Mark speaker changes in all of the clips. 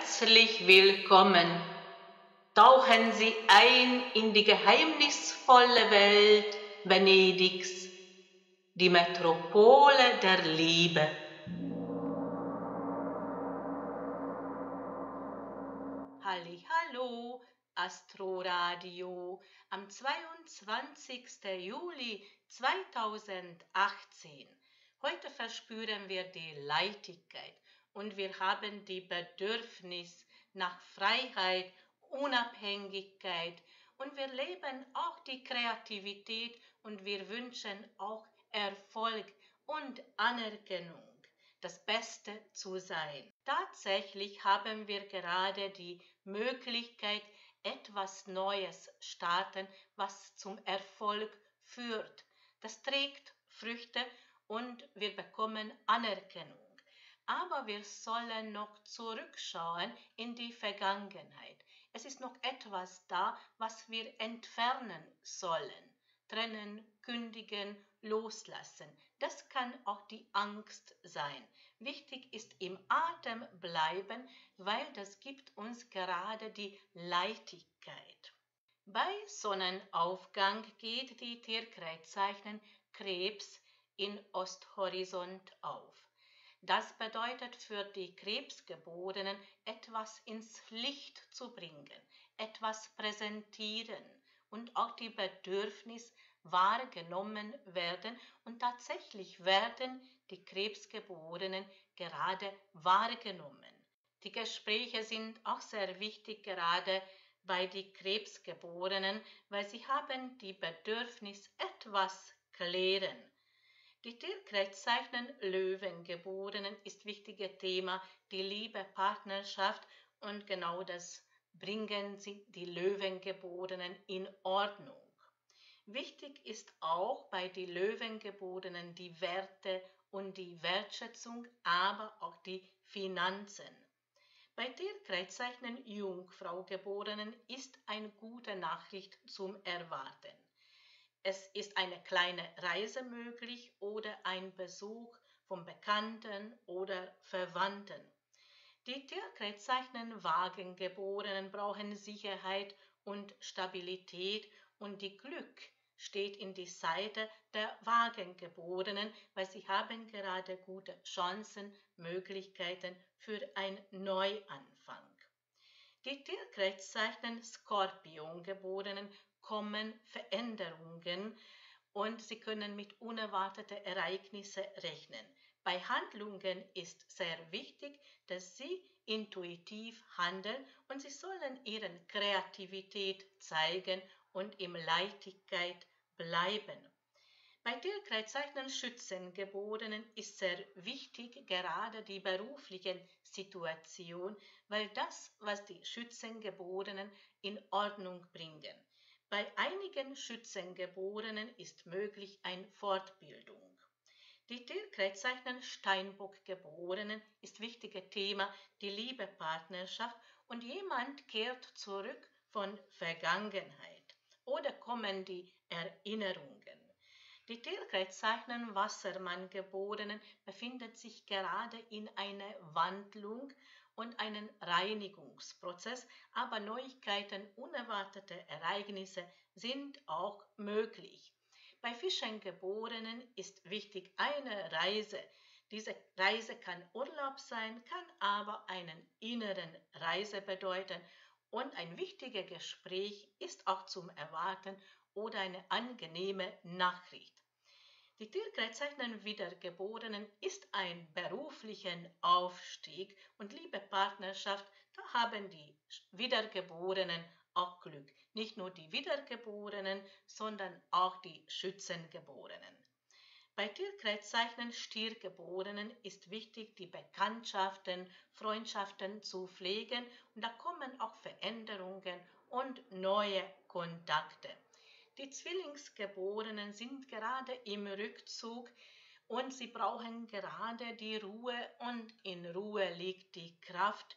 Speaker 1: herzlich willkommen. Tauchen Sie ein in die geheimnisvolle Welt Venedigs, die Metropole der Liebe. Hallo, Astroradio am 22. Juli 2018. Heute verspüren wir die Leichtigkeit und wir haben die Bedürfnis nach Freiheit, Unabhängigkeit und wir leben auch die Kreativität und wir wünschen auch Erfolg und Anerkennung, das Beste zu sein. Tatsächlich haben wir gerade die Möglichkeit, etwas Neues starten, was zum Erfolg führt. Das trägt Früchte und wir bekommen Anerkennung aber wir sollen noch zurückschauen in die Vergangenheit. Es ist noch etwas da, was wir entfernen sollen. Trennen, kündigen, loslassen. Das kann auch die Angst sein. Wichtig ist im Atem bleiben, weil das gibt uns gerade die Leichtigkeit. Bei Sonnenaufgang geht die Tierkreiszeichen Krebs in Osthorizont auf. Das bedeutet für die Krebsgeborenen etwas ins Licht zu bringen, etwas präsentieren und auch die Bedürfnis wahrgenommen werden und tatsächlich werden die Krebsgeborenen gerade wahrgenommen. Die Gespräche sind auch sehr wichtig gerade bei den Krebsgeborenen, weil sie haben die Bedürfnis etwas klären die Tierkreiszeichen Löwengeborenen ist wichtiges Thema, die Liebe, Partnerschaft und genau das bringen sie die Löwengeborenen in Ordnung. Wichtig ist auch bei den Löwengeborenen die Werte und die Wertschätzung, aber auch die Finanzen. Bei Tierkreiszeichen Jungfraugeborenen ist eine gute Nachricht zum Erwarten. Es ist eine kleine Reise möglich oder ein Besuch von Bekannten oder Verwandten. Die Tierkreiszeichen Wagengeborenen brauchen Sicherheit und Stabilität und die Glück steht in die Seite der Wagengeborenen, weil sie haben gerade gute Chancen, Möglichkeiten für einen Neuanfang. Die Tierkreiszeichen Skorpiongeborenen kommen Veränderungen und Sie können mit unerwarteten Ereignissen rechnen. Bei Handlungen ist sehr wichtig, dass Sie intuitiv handeln und Sie sollen Ihre Kreativität zeigen und im Leichtigkeit bleiben. Bei Tierkreiszeichen Schützengeborenen ist sehr wichtig gerade die berufliche Situation, weil das, was die Schützengeborenen in Ordnung bringen. Bei einigen Schützengeborenen ist möglich eine Fortbildung. Die Tierkreiszeichen Steinbock-Geborenen ist wichtiges Thema die Liebe, Partnerschaft und jemand kehrt zurück von Vergangenheit oder kommen die Erinnerungen. Die Tierkreiszeichen Wassermann-Geborenen befindet sich gerade in einer Wandlung und einen Reinigungsprozess, aber Neuigkeiten, unerwartete Ereignisse sind auch möglich. Bei Fischengeborenen ist wichtig eine Reise. Diese Reise kann Urlaub sein, kann aber einen inneren Reise bedeuten und ein wichtiges Gespräch ist auch zum Erwarten oder eine angenehme Nachricht. Die Tierkreiszeichen Wiedergeborenen ist ein beruflichen Aufstieg und liebe Partnerschaft, da haben die Wiedergeborenen auch Glück. Nicht nur die Wiedergeborenen, sondern auch die Schützengeborenen. Bei Tierkreiszeichen Stiergeborenen ist wichtig, die Bekanntschaften, Freundschaften zu pflegen und da kommen auch Veränderungen und neue Kontakte. Die Zwillingsgeborenen sind gerade im Rückzug und sie brauchen gerade die Ruhe und in Ruhe liegt die Kraft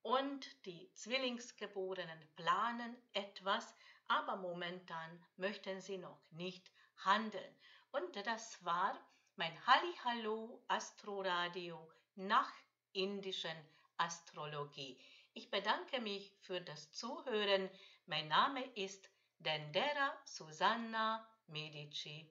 Speaker 1: und die Zwillingsgeborenen planen etwas, aber momentan möchten sie noch nicht handeln. Und das war mein Halli Hallo Astroradio nach indischen Astrologie. Ich bedanke mich für das Zuhören. Mein Name ist Dendera Susanna Medici.